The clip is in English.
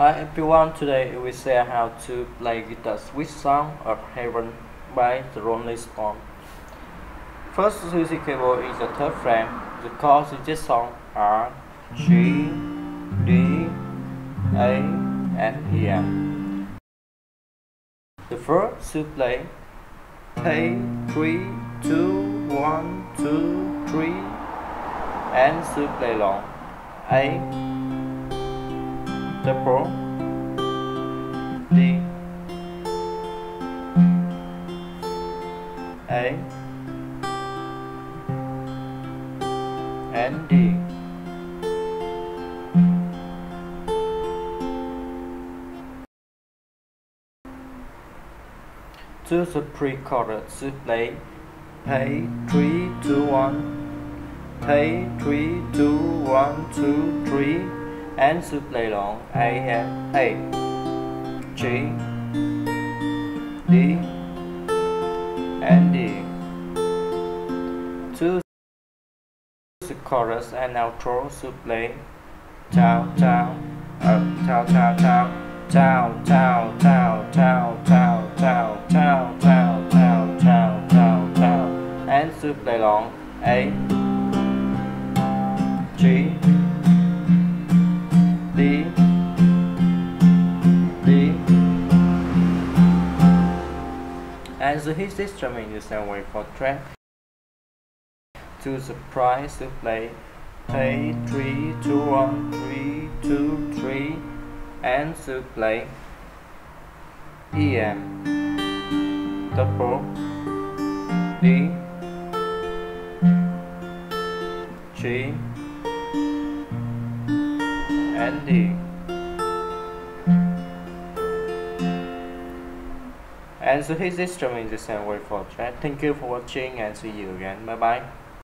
Hi everyone, today we share how to play guitar Sweet Song of Heaven by the Rolling Stone. First music capo is the third frame. The chords in this song are G, D, A, and E. M. The first to play play three, two, one, two, three, and to play long A the pro D. A. And D. To the pre-chorus play. Pay three two one. Pay three two one two three and to play long A and A G D and D to the chorus and outro to play Tao Tao uh, Tao Tao Tao Tao Tao Tao Tao Tao Tao Tao Tao Tao Tao Tao Tao and to play long A G and the hit system in the same way for track to surprise to play. Play 3 2 1 3 2 3 and to play. EM double. D. G. And D. And so his instrument is the same way for track. Thank you for watching and see you again. Bye bye.